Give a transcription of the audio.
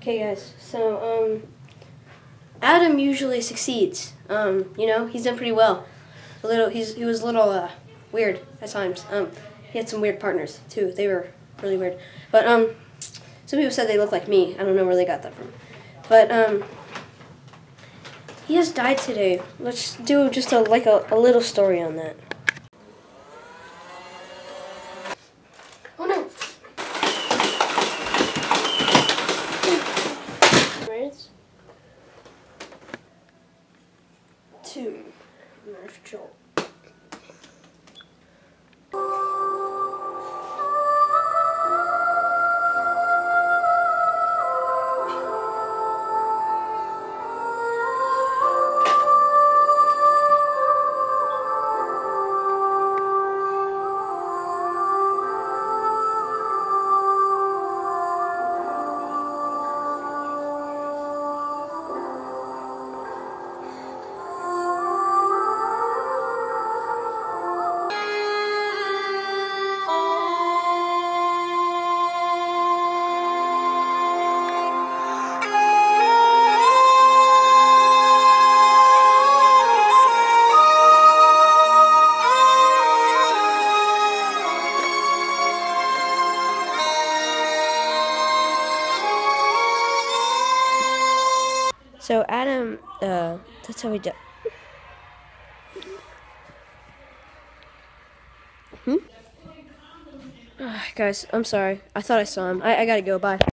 Okay, guys. So, um, Adam usually succeeds. Um, you know, he's done pretty well. A little, he's he was a little uh, weird at times. Um, he had some weird partners too. They were really weird. But um, some people said they look like me. I don't know where they got that from. But um, he just died today. Let's do just a like a, a little story on that. Two. Nerf Jolt. So Adam, uh, that's how we do. Hmm. Ah, guys, I'm sorry. I thought I saw him. I, I gotta go. Bye.